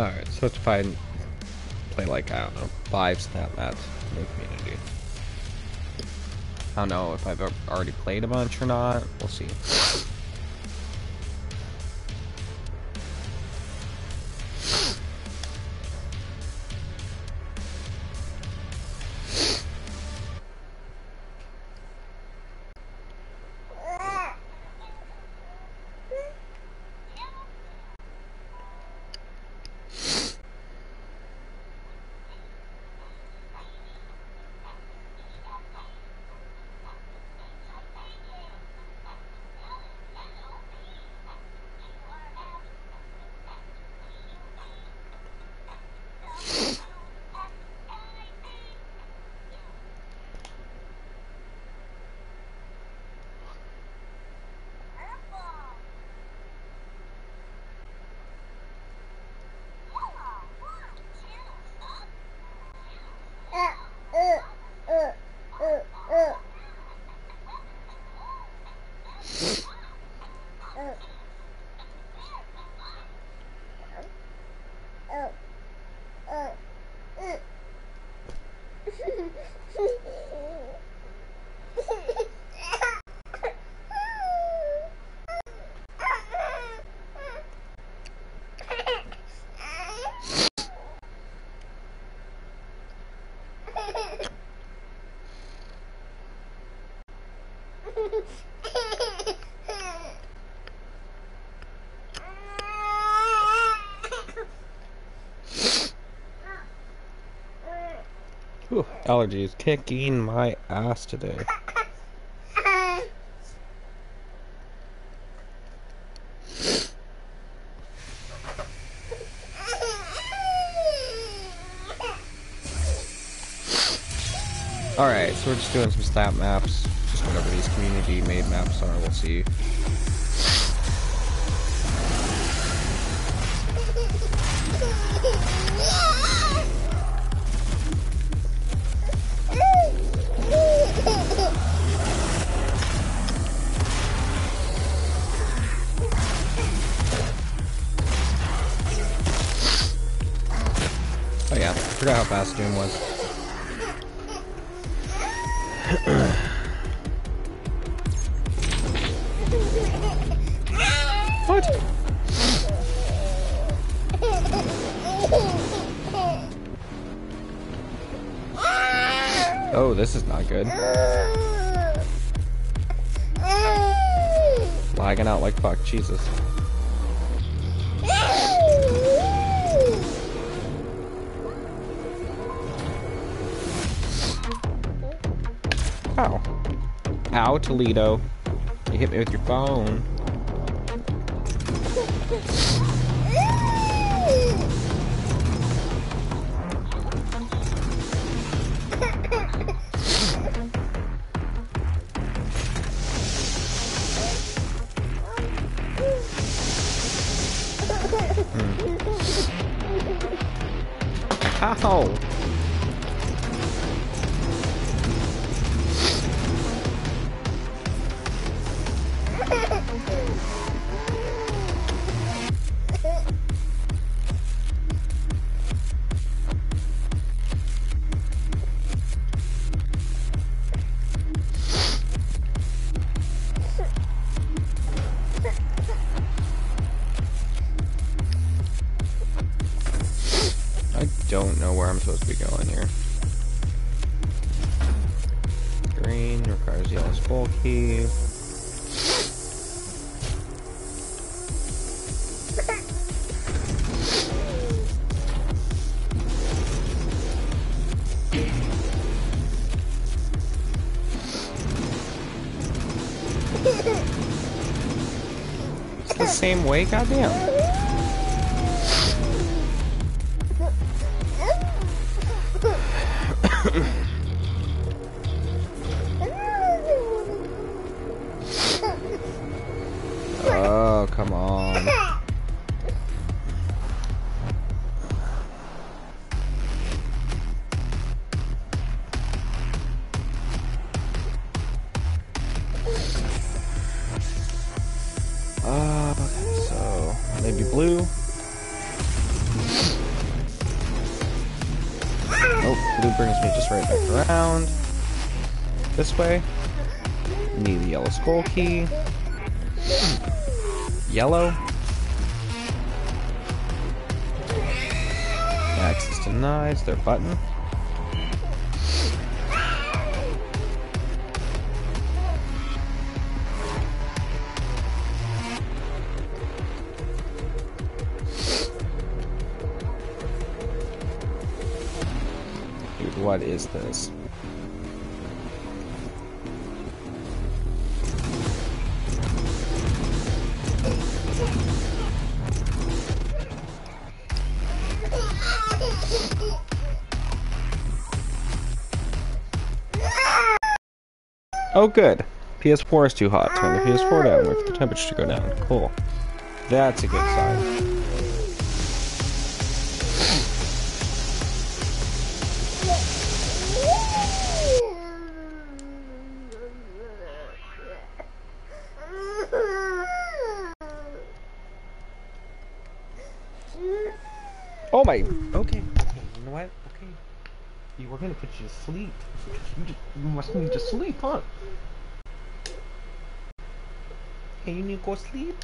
Alright, so let's find play like I don't know, five snap maps in the community. I don't know if I've already played a bunch or not. We'll see. Whew, allergies kicking my ass today. Alright, so we're just doing some snap maps. Just whatever these community made maps are, we'll see. Yeah, I forgot how fast Doom was. what? Oh, this is not good. Lagging out like fuck, Jesus. Ow. Ow, Toledo. You hit me with your phone. Ow! I don't know where I'm supposed to be going here. Green requires yellow skull key. It's the same way, goddamn. Oh, come on. Uh, so maybe blue. Brings me just right back around. This way. Need the yellow skull key. Yellow. Access there a button? What is this? Oh, good. PS4 is too hot. Turn the PS4 down. Wait for the temperature to go down. Cool. That's a good sign. Okay. Okay. You know what? Okay. You were gonna put you to sleep. You, just, you must need to sleep, huh? Hey, you need to go sleep.